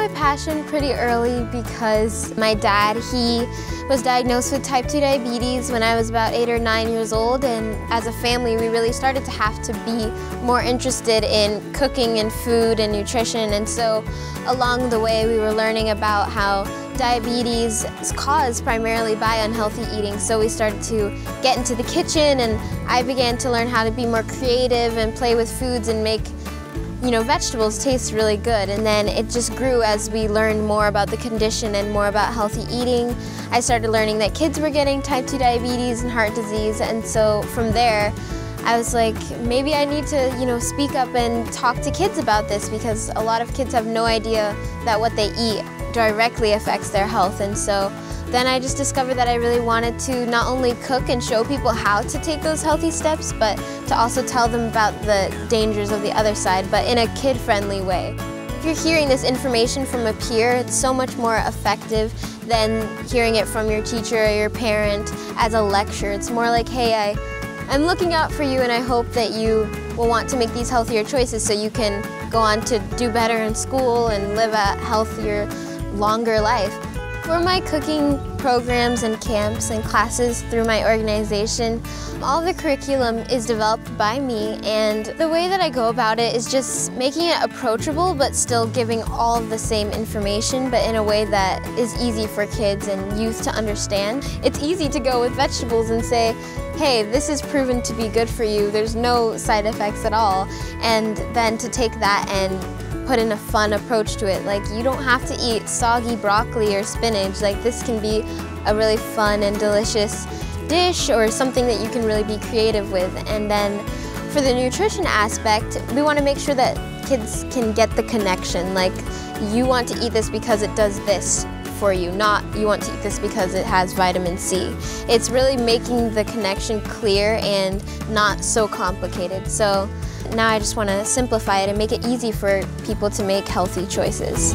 my passion pretty early because my dad, he was diagnosed with type 2 diabetes when I was about eight or nine years old. And as a family we really started to have to be more interested in cooking and food and nutrition. And so along the way we were learning about how diabetes is caused primarily by unhealthy eating. So we started to get into the kitchen and I began to learn how to be more creative and play with foods and make you know, vegetables taste really good. And then it just grew as we learned more about the condition and more about healthy eating. I started learning that kids were getting type 2 diabetes and heart disease. And so from there, I was like, maybe I need to, you know, speak up and talk to kids about this because a lot of kids have no idea that what they eat directly affects their health. And so then I just discovered that I really wanted to not only cook and show people how to take those healthy steps, but to also tell them about the dangers of the other side, but in a kid-friendly way. If you're hearing this information from a peer, it's so much more effective than hearing it from your teacher or your parent as a lecture. It's more like, hey, I, I'm looking out for you and I hope that you will want to make these healthier choices so you can go on to do better in school and live a healthier, longer life. For my cooking programs and camps and classes through my organization, all the curriculum is developed by me and the way that I go about it is just making it approachable but still giving all of the same information but in a way that is easy for kids and youth to understand. It's easy to go with vegetables and say, hey, this is proven to be good for you, there's no side effects at all, and then to take that and put in a fun approach to it. Like you don't have to eat soggy broccoli or spinach. Like this can be a really fun and delicious dish or something that you can really be creative with. And then for the nutrition aspect, we want to make sure that kids can get the connection. Like you want to eat this because it does this for you, not you want to eat this because it has vitamin C. It's really making the connection clear and not so complicated. So now I just want to simplify it and make it easy for people to make healthy choices.